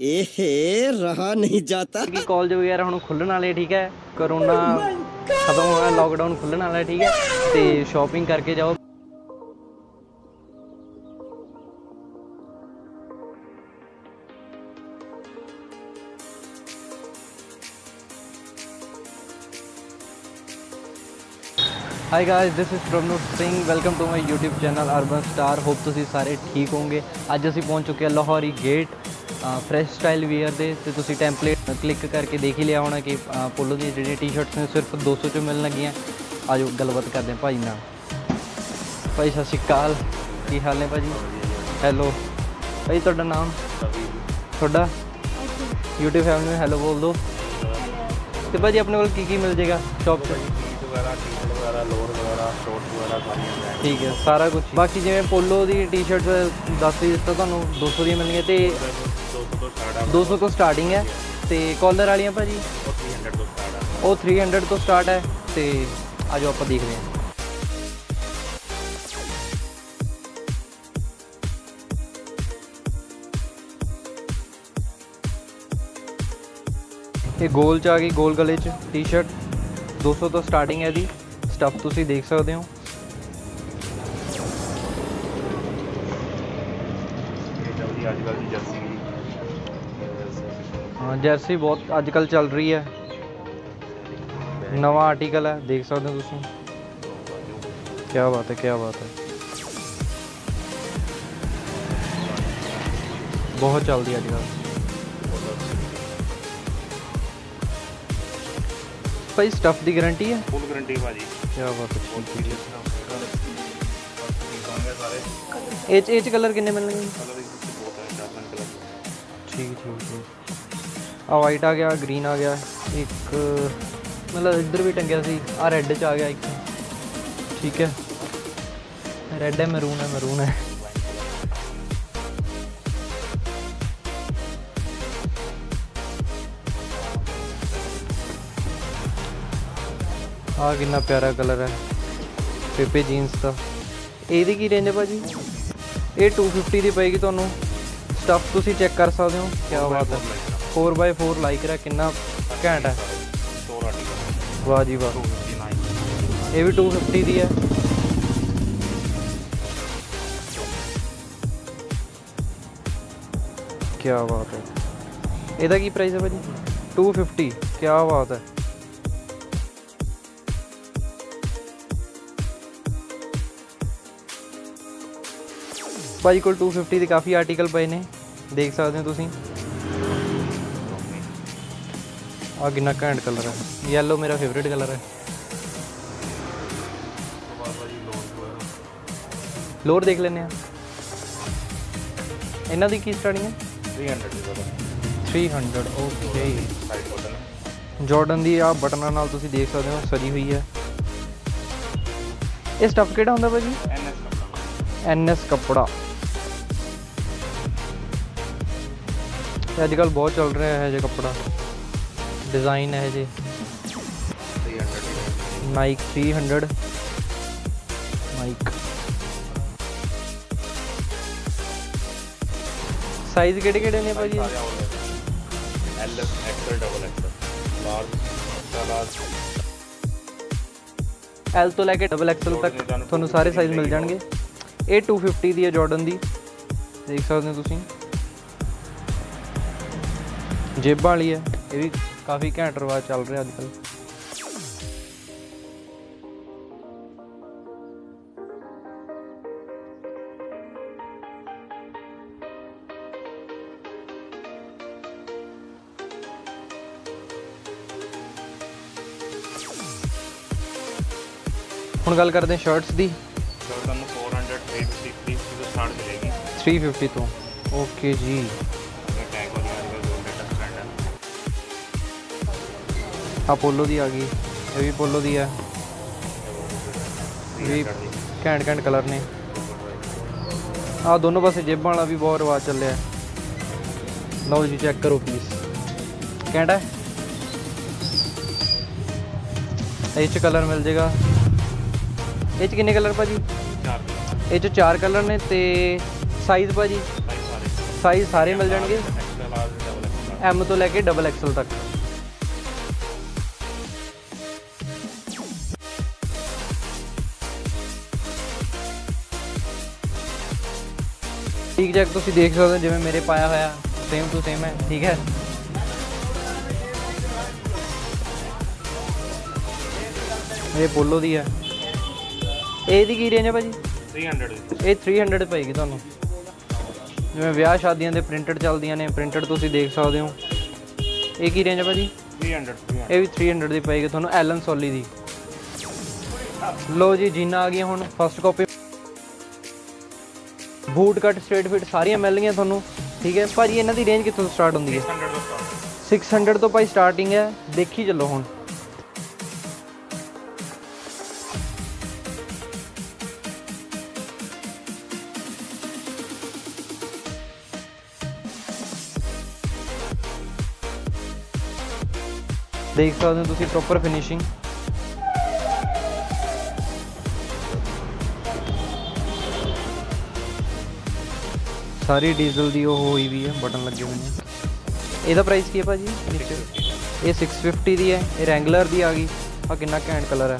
ਇਹ ਰਹਾ ਨਹੀਂ ਜਾਤਾ। ਕਿ ਕਾਲਜ ਵਗੈਰਾ ਹੁਣ ਖੁੱਲਣ ਵਾਲੇ ਠੀਕ ਹੈ। ਕਰੋਨਾ oh ਖਤਮ ਹੋਣਾ ਲਾਕਡਾਊਨ ਖੁੱਲਣ ਵਾਲਾ ਠੀਕ ਹੈ। ਤੇ ਸ਼ਾਪਿੰਗ ਕਰਕੇ ਜਾਓ। Hi guys this is Pramod Singh welcome to my YouTube channel Urban Star hope ਤੁਸੀਂ ਸਾਰੇ ਠੀਕ ਹੋਵੋਗੇ। ਅੱਜ ਅਸੀਂ ਪਹੁੰਚ ਚੁੱਕੇ ਹਾਂ Lahori gate Fresh Style Wear ਦੇ ਤੇ ਤੁਸੀਂ ਟੈਂਪਲੇਟ ਕਲਿੱਕ ਕਰਕੇ ਦੇਖ ਹੀ ਲਿਆ ਹੋਣਾ ਕਿ ਪੋਲੋ ਦੀਆਂ ਜਿਹੜੀਆਂ ਟੀ-ਸ਼ਰਟਸ ਨੇ ਸਿਰਫ 200 ਚ ਮਿਲਣ ਲੱਗੀਆਂ। ਆਜੋ ਗੱਲਬਾਤ ਕਰਦੇ ਹਾਂ ਭਾਈ ਨਾਲ। ਭਾਈ ਸਤਿ ਸ਼੍ਰੀ ਅਕਾਲ। ਕੀ ਹਾਲ ਨੇ ਭਾਜੀ? ਹੈਲੋ ਭਾਈ ਤੁਹਾਡਾ ਨਾਮ? ਤੁਹਾਡਾ? YouTube ਫੈਮਿਲੀ ਨੂੰ ਹੈਲੋ ਬੋਲ ਦਿਓ ਤੇ ਭਾਜੀ ਆਪਣੇ ਕੋਲ ਕੀ ਕੀ ਮਿਲ ਜਾਏਗਾ ਸ਼ਾਪ 'ਚ ਵਗੈਰਾ ਟੀ-ਸ਼ਰਟ ਵਗੈਰਾ ਲੋਅਰ ਵਗੈਰਾ ਸ਼ੋਰਟਸ ਵਗੈਰਾ ਸਾਰੀਆਂ ਠੀਕ ਹੈ ਸਾਰਾ ਕੁਝ ਬਾਕੀ ਜਿਵੇਂ ਪੋਲੋ ਦੀ ਟੀ-ਸ਼ਰਟ ਦੱਸ ਦਿੱਤਾ ਤੁਹਾਨੂੰ 200 ਦੀਆਂ ਮਿਲਣਗੀਆਂ ਤੇ 200 ਤੋਂ ਸਟਾਰਟ ਆ। 200 ਤੋਂ ਸਟਾਰਟਿੰਗ ਹੈ। ਤੇ ਕਾਲਰ ਵਾਲੀਆਂ ਭਾਜੀ? ਉਹ 300 ਤੋਂ ਸਟਾਰਟ ਆ। ਉਹ 300 ਤੋਂ ਸਟਾਰਟ ਹੈ ਤੇ ਆਜੋ ਆਪਾਂ ਦੇਖਦੇ ਹਾਂ। ਇਹ ਗੋਲ ਚ ਆ ਗਈ ਗੋਲ ਗਲੇ ਚ ਟੀ-ਸ਼ਰਟ 200 ਤੋਂ ਸਟਾਰਟਿੰਗ ਹੈ ਇਹਦੀ। ਸਟੱਫ ਤੁਸੀਂ ਦੇਖ ਸਕਦੇ ਹੋ। ਇਹ ਚੱਲਦੀ ਅੱਜ ਕੱਲ੍ਹ ਦੀ ਜਰਸੀ। ਹਾਂ ਜਰਸੀ ਬਹੁਤ ਅੱਜ ਕੱਲ ਚੱਲ ਰਹੀ ਹੈ ਨਵਾਂ ਆਰਟੀਕਲ ਹੈ ਦੇਖ ਸਕਦੇ ਹੋ ਤੁਸੀਂ ਕੀ ਬਾਤ ਹੈ ਕੀ ਬਾਤ ਹੈ ਬਹੁਤ ਚੱਲਦੀ ਹੈ ਅੱਜ ਕੱਲ ਭਾਈ ਸਟੱਫ ਦੀ ਗਾਰੰਟੀ ਹੈ ਫੁੱਲ ਗਾਰੰਟੀ ਭਾਜੀ ਕੀ ਬਾਤ ਹੈ ਬਹੁਤ ਸੀਰੀਅਸ ਨਾ ਹੋਣਗੇ ਸਾਰੇ ਇਹ ਆ ਵਾਈਟ ਆ ਗਿਆ ਗ੍ਰੀਨ ਆ ਗਿਆ, ਇੱਕ ਮਤਲਬ ਇੱਧਰ ਵੀ ਟੰਗਿਆ ਸੀ, ਆ ਰੈੱਡ ਚ ਆ ਗਿਆ ਇੱਕ। ਠੀਕ ਹੈ। ਰੈੱਡ ਹੈ ਮਰੂਨ ਹੈ ਮਰੂਨ ਹੈ। ਆ ਕਿੰਨਾ ਪਿਆਰਾ ਕਲਰ ਹੈ ਪੇਪੇ ਜੀਨਸ ਦਾ। ਇਹਦੀ ਕੀ ਰੇਂਜ ਹੈ ਭਾਜੀ? ਇਹ 250 ਦੀ ਪਏਗੀ ਤੁਹਾਨੂੰ। ਸਟੱਫ ਤੁਸੀਂ ਚੈੱਕ ਕਰ ਸਕਦੇ ਹੋ। ਕੀ ਬਾਤ ਹੈ। 4x4 ਲਾਈਕ ਰਿਹਾ, ਕਿੰਨਾ ਘੈਂਟ ਹੈ। ਸਟੋਰ ਆਰਟੀਕਲ ਵਾਹ ਜੀ ਵਾਹ। 259 ਇਹ ਵੀ 250 ਦੀ ਹੈ। ਕੀ ਬਾਤ ਹੈ। ਇਹਦਾ ਕੀ ਪ੍ਰਾਈਸ ਹੈ ਭਾਜੀ? 250 ਕੀ ਬਾਤ ਹੈ। ਭਾਜੀ ਕੋਲ 250 ਦੇ ਕਾਫੀ ਆਰਟੀਕਲ ਪਏ ਨੇ, ਦੇਖ ਸਕਦੇ ਹੋ ਤੁਸੀਂ। ਆ ਕਿੰਨਾ ਘੈਂਟ ਕਲਰ ਹੈ। ਯੈਲੋ ਮੇਰਾ ਫੇਵਰਿਟ ਕਲਰ ਹੈ। ਲੋਅਰ ਦੇਖ ਲੈਂਦੇ ਆ ਇਹਨਾਂ ਦੀ ਕੀ ਸਟਾਰਟਿੰਗ ਹੈ? 300 ਦੀ ਬਦਲ 300 ਓਕੇ ਜਾਰਡਨ ਦੀ ਆ ਬਟਨਾਂ ਨਾਲ ਤੁਸੀਂ ਦੇਖ ਸਕਦੇ ਹੋ, ਸਜੀ ਹੋਈ ਹੈ। ਇਹ ਸਟੱਫ ਕਿਹੜਾ ਹੁੰਦਾ ਭਾਜੀ? ਐਨਐਸ ਕੱਪੜਾ। ਐਨਐਸ ਕੱਪੜਾ ਅੱਜ ਕੱਲ ਬਹੁਤ ਚੱਲ ਰਿਹਾ ਹੈ ਇਹ ਕੱਪੜਾ। ਡਿਜ਼ਾਈਨ ਹੈ ਜੇ। 300 ਦੀ ਨਾਈਕ 300 ਨਾਈਕ ਸਾਈਜ਼ ਕਿਹੜੇ ਕਿਹੜੇ ਨੇ ਭਾਜੀ L XL double XL large large L ਤੋਂ ਲੈ ਕੇ ਡਬਲ ਐਕਸਲ ਤੱਕ ਤੁਹਾਨੂੰ ਸਾਰੇ ਸਾਈਜ਼ ਮਿਲ ਜਾਣਗੇ। ਇਹ 250 ਦੀ ਹੈ ਜਾਰਡਨ ਦੀ। ਦੇਖ ਸਕਦੇ ਹੋ ਤੁਸੀਂ। ਜੇਬਾਂ ਵਾਲੀ ਹੈ। ਇਹ ਵੀ ਕਾਫੀ ਘੈਂਟ ਰਿਵਾਜ ਚੱਲ ਰਿਹਾ ਅੱਜ ਕੱਲ੍ਹ ਹੁਣ ਗੱਲ ਕਰਦੇ ਹਾਂ ਸ਼ਰਟਸ ਦੀ। ਸਰ ਤੁਹਾਨੂੰ 400 350 350 ਤੋਂ ਸਟਾਰਟ ਮਿਲੇਗੀ। 350 ਤੋਂ। ਓਕੇ ਜੀ। ਆ ਪੋਲੋ ਦੀ ਆ ਗਈ। ਇਹ ਵੀ ਪੋਲੋ ਦੀ ਹੈ ਵੀ 300 ਦੀ ਘੈਂਟ ਘੈਂਟ ਕਲਰ ਨੇ। ਆ ਦੋਨੋਂ ਪਾਸੇ ਜੇਬਾਂ ਵਾਲਾ ਵੀ ਬਹੁਤ ਰਿਵਾਜ ਚੱਲਿਆ। ਲਓ ਜੀ ਚੈੱਕ ਕਰੋ ਪਲੀਜ਼ ਘੈਂਟ ਹੈ ਇਹ ਚ ਕਲਰ ਮਿਲ ਜਾਏਗਾ ਇਹ ਚ ਕਿੰਨੇ ਕਲਰ ਭਾਜੀ? ਚਾਰ। ਇਹ ਚ ਚਾਰ ਕਲਰ ਨੇ ਤੇ ਸਾਈਜ਼ ਭਾਜੀ? ਸਾਈਜ਼ ਸਾਰੇ। ਮਿਲ ਜਾਣਗੇ। ਐਮ ਤੋਂ ਲੈ ਕੇ ਡਬਲ ਐਕਸਲ ਤੱਕ। ਠੀਕ ਜੈਕ ਤੁਸੀਂ ਦੇਖ ਸਕਦੇ ਹੋ ਜਿਵੇਂ ਮੇਰੇ ਪਾਇਆ ਹੋਇਆ ਸੇਮ ਟੂ ਸੇਮ ਹੈ ਠੀਕ ਹੈ? ਇਹ ਪੋਲੋ ਦੀ ਹੈ। ਇਹਦੀ ਕੀ ਰੇਂਜ ਹੈ ਭਾਜੀ? 300 ਦੀ। ਇਹ 300 ਪਏਗੀ ਤੁਹਾਨੂੰ। ਜਿਵੇਂ ਵਿਆਹ ਸ਼ਾਦੀਆਂ ਦੇ ਪ੍ਰਿੰਟਡ ਚੱਲਦੀਆਂ ਨੇ ਪ੍ਰਿੰਟਡ ਤੁਸੀਂ ਦੇਖ ਸਕਦੇ ਹੋ। ਇਹ ਕੀ ਰੇਂਜ ਹੈ ਭਾਜੀ? 300 300 ਇਹ ਵੀ 300 ਦੀ ਪਏਗੀ ਤੁਹਾਨੂੰ ਐਲਨ ਸੋਲੀ ਦੀ। ਲੋ ਜੀ ਜੀਨਾ ਆ ਗਈਆਂ ਹੁਣ first copy boot cut, straight fit, ਸਾਰੀਆਂ ਮਿਲ ਗਈਆਂ ਤੁਹਾਨੂੰ, ਠੀਕ ਹੈ? ਭਾਜੀ, ਇਹਨਾਂ ਦੀ ਰੇਂਜ ਕਿੱਥੋਂ ਸਟਾਰਟ ਹੁੰਦੀ ਹੈ? 600 ਤੋਂ ਸਟਾਰਟ 600 ਤੋਂ ਭਾਈ ਸਟਾਰਟਿੰਗ ਹੈ, ਦੇਖੀ ਚੱਲੋ ਹੁਣ। ਦੇਖ ਸਕਦੇ ਹੋ ਤੁਸੀਂ ਪ੍ਰੋਪਰ ਫਿਨਿਸ਼ਿੰਗ ਸਾਰੀ ਡੀਜ਼ਲ ਦੀ ਉਹ ਹੋਈ ਵੀ ਹੈ ਬਟਨ ਲੱਗੇ ਹੋਏ ਨੇ। ਇਹਦਾ ਪ੍ਰਾਈਸ ਕੀ ਹੈ ਭਾਜੀ? ਨੀਚੇ ਇਹ 650 ਦੀ ਹੈ ਇਹ ਰੈਂਗਲਰ ਦੀ ਆ ਗਈ। ਆ ਕਿੰਨਾ ਘੈਂਟ ਕਲਰ ਹੈ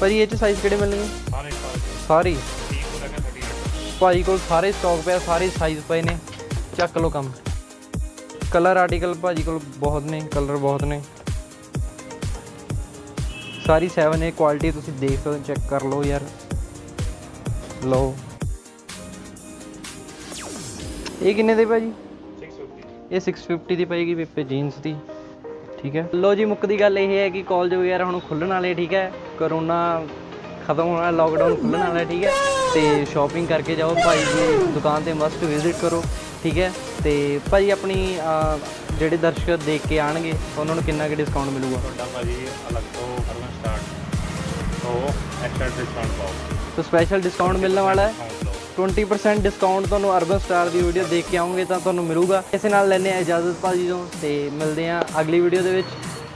ਭਾਜੀ ਇਹ ਚ ਸਾਈਜ਼ ਕਿਹੜੇ ਮਿਲਣਗੇ? ਸਾਰੇ ਸਾਰੇ। ਸਾਰੀ? 30 ਤੋਂ ਲੈ ਕੇ 38 ਭਾਜੀ ਕੋਲ ਸਾਰੇ ਸਟਾਕ ਪਿਆ ਸਾਰੇ ਸਾਈਜ਼ ਪਏ ਨੇ। ਚੱਕ ਲਓ ਕੰਮ। ਕਲਰ ਆਰਟੀਕਲ ਭਾਜੀ ਕੋਲ ਬਹੁਤ ਨੇ ਕਲਰ ਬਹੁਤ ਨੇ। ਸਾਰੀ 7A ਕੁਆਲਿਟੀ ਤੁਸੀਂ ਦੇਖ ਸਕਦੇ ਚੈੱਕ ਕਰ ਲਓ ਯਾਰ। ਲਓ। ਇਹ ਕਿੰਨੇ ਦੇ ਭਾਜੀ? 650 ਇਹ 650 ਦੀ ਪਏਗੀ ਪੇਪੇ ਜੀਨਸ ਦੀ। ਠੀਕ ਹੈ। ਲੋ ਜੀ ਮੁੱਕਦੀ ਗੱਲ ਇਹ ਹੈ ਕਿ ਕਾਲਜ ਵਗੈਰਾ ਹੁਣ ਖੁੱਲਣ ਵਾਲੇ, ਠੀਕ ਹੈ। ਕਰੋਨਾ ਖਤਮ ਹੋਣਾ ਲੋਕਡਾਊਨ ਖੁੱਲਣ ਵਾਲਾ, ਠੀਕ ਹੈ। ਤੇ ਸ਼ਾਪਿੰਗ ਕਰਕੇ ਜਾਓ ਭਾਈ ਦੀ ਦੁਕਾਨ ਤੇ ਮਸਟ ਵਿਜ਼ਿਟ ਕਰੋ, ਠੀਕ ਹੈ। ਤੇ ਭਾਈ ਆਪਣੀ ਜਿਹੜੇ ਦਰਸ਼ਕ ਦੇਖ ਕੇ ਆਣਗੇ ਉਹਨਾਂ ਨੂੰ ਕਿੰਨਾ ਕੁ ਡਿਸਕਾਊਂਟ ਮਿਲੂਗਾ? ਤੁਹਾਡਾ ਭਾਜੀ ਅਲੱਗ ਤੋਂ ਕਰਨਾ ਸਟਾਰਟ ਤੋਂ ਐਕਸਟਰਾ ਡਿਸਕਾਊਂਟ ਪਾਓ। ਤੋਂ ਸਪੈਸ਼ਲ ਡਿਸਕਾਊਂਟ ਮਿਲਣ ਵਾਲਾ ਹੈ। 20% ਡਿਸਕਾਊਂਟ ਤੁਹਾਨੂੰ ਅਰਬਨ ਸਟਾਰ ਦੀ ਵੀਡੀਓ ਦੇਖ ਕੇ ਆਉਂਗੇ, ਤਾਂ ਤੁਹਾਨੂੰ ਮਿਲੂਗਾ। ਇਸੇ ਨਾਲ ਲੈਨੇ ਆ ਇਜਾਜ਼ਤ ਭਾਜੀ ਤੋਂ, ਤੇ ਮਿਲਦੇ ਆ ਅਗਲੀ ਵੀਡੀਓ ਦੇ ਵਿੱਚ।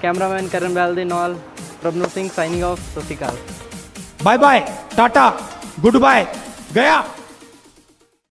ਕੈਮਰਾਮੈਨ ਕਰਨ ਬੈਲ ਦੇ ਨਾਲ। ਪ੍ਰਭਨੂ ਸਿੰਘ ਸਾਈਨਿੰਗ ਆਫ ਸਤਿ ਸ਼੍ਰੀ ਅਕਾਲ। Bye bye tata goodbye ਗਿਆ